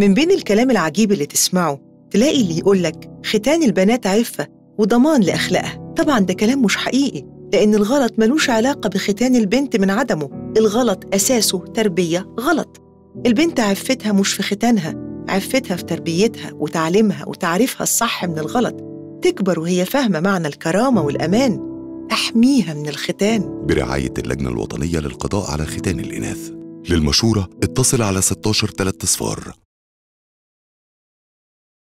من بين الكلام العجيب اللي تسمعه تلاقي اللي يقولك ختان البنات عفة وضمان لأخلاقها. طبعا ده كلام مش حقيقي لأن الغلط ملوش علاقة بختان البنت من عدمه. الغلط أساسه تربية غلط. البنت عفتها مش في ختانها عفتها في تربيتها وتعليمها وتعريفها الصح من الغلط. تكبر وهي فاهمة معنى الكرامة والأمان. أحميها من الختان. برعاية اللجنة الوطنية للقضاء على ختان الإناث. للمشورة اتصل على 16 3 صفار